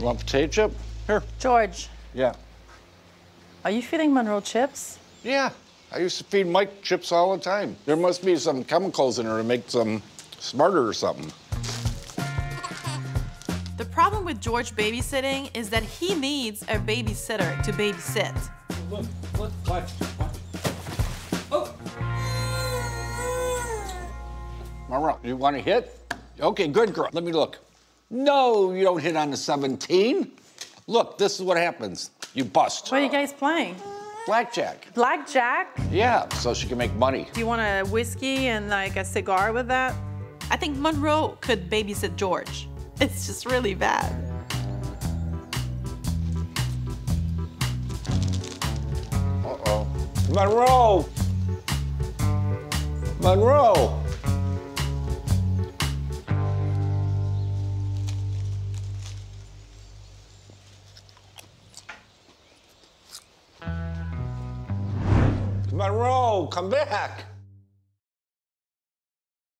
You want potato chip? Here. George, Yeah. are you feeding Monroe chips? Yeah. I used to feed Mike chips all the time. There must be some chemicals in there to make them smarter or something. The problem with George babysitting is that he needs a babysitter to babysit. Look, look, watch, watch. Oh! Monroe, you want to hit? Okay, good girl. Let me look. No, you don't hit on the 17. Look, this is what happens. You bust. What are you guys playing? Blackjack. Blackjack? Yeah, so she can make money. Do you want a whiskey and like a cigar with that? I think Monroe could babysit George. It's just really bad. Uh-oh. Monroe! Monroe! Monroe, come back!